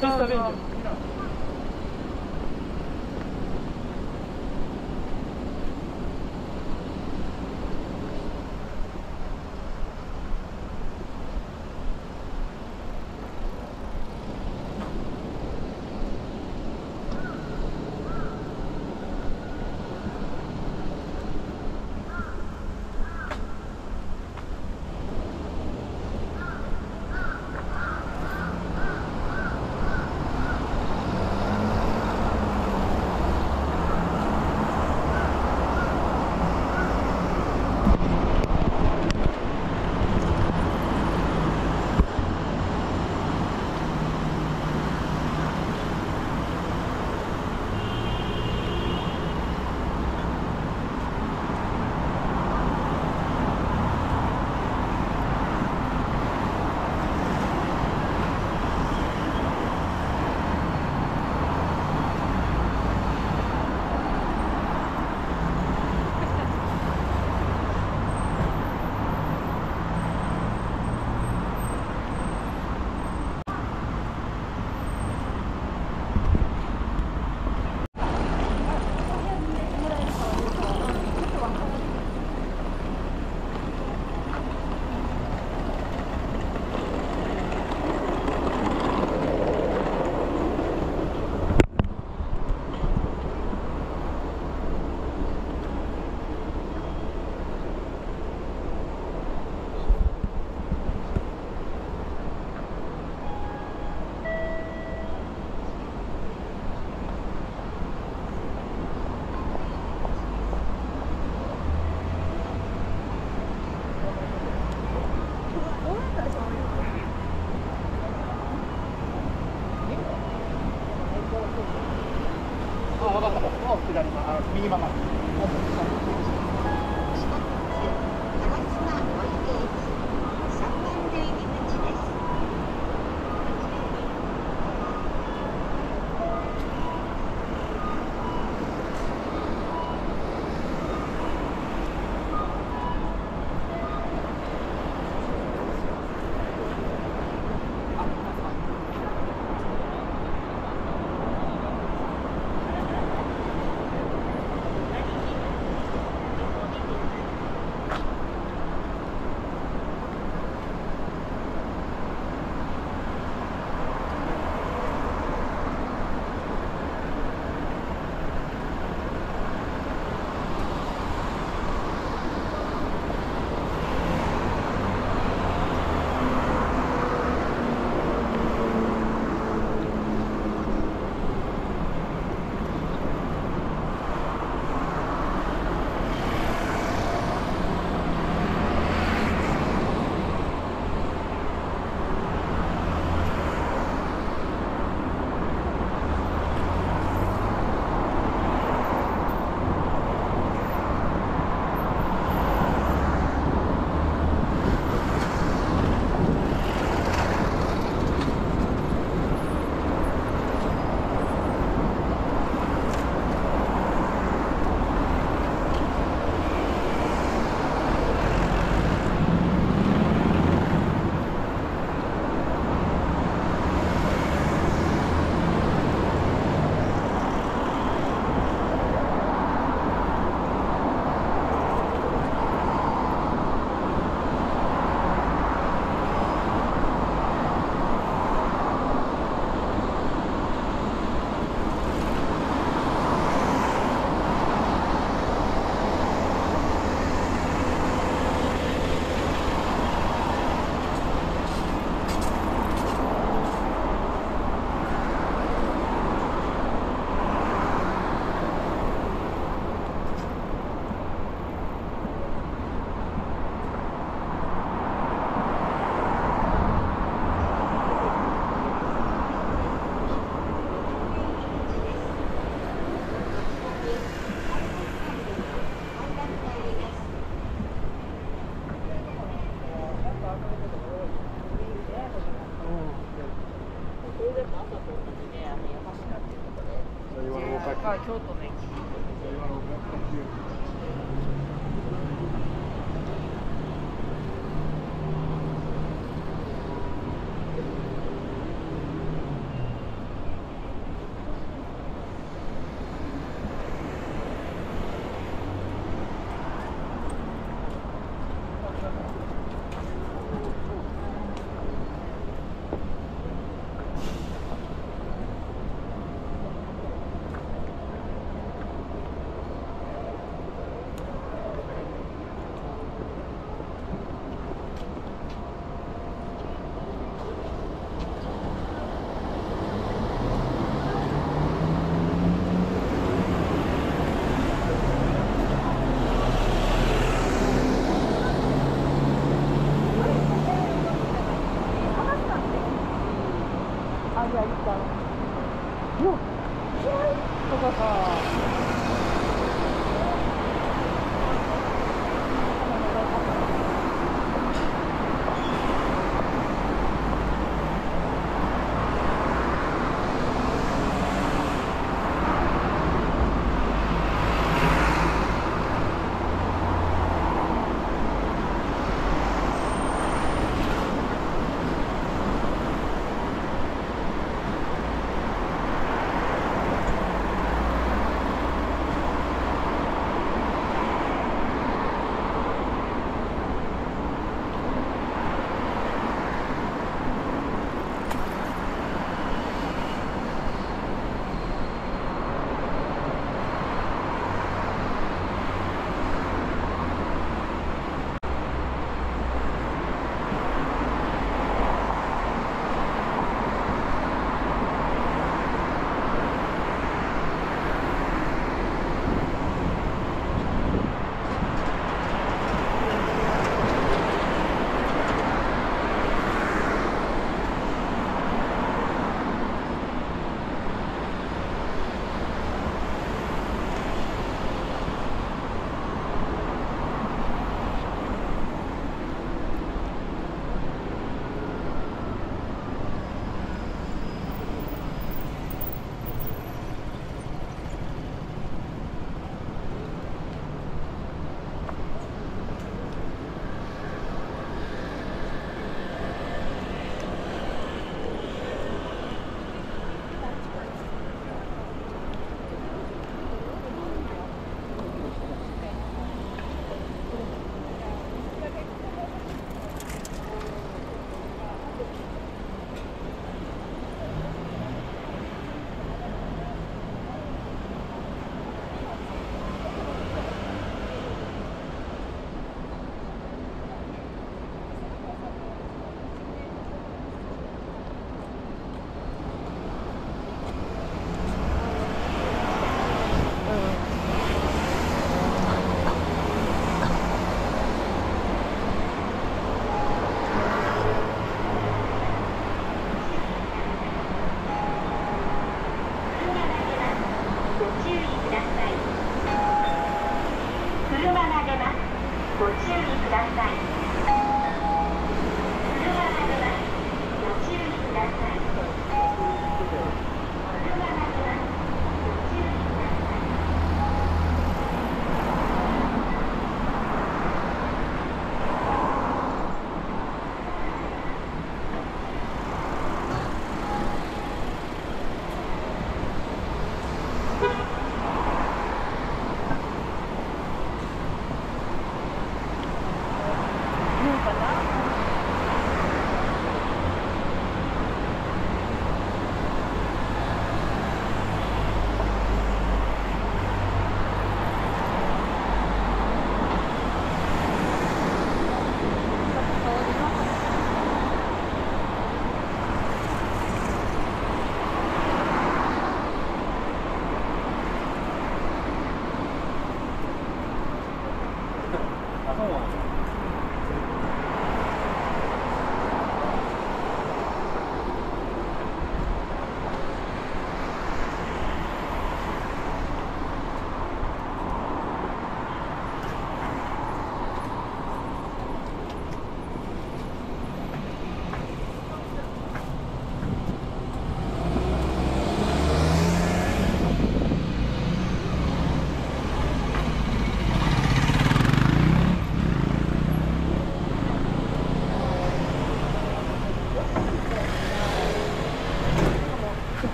ちゃ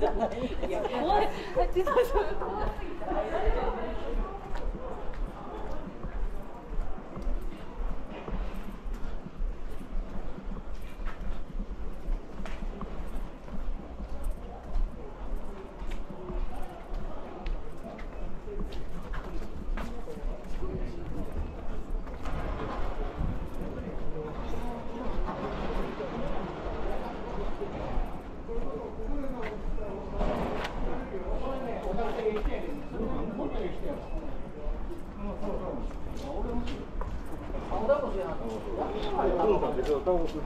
いや怖い自動車が怖すぎて入られないちょ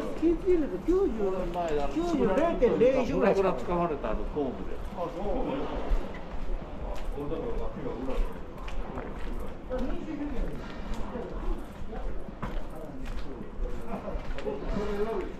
っと聞いてると90 90.01ぐらいしか使われたあの工具で。「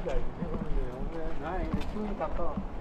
みたいったの。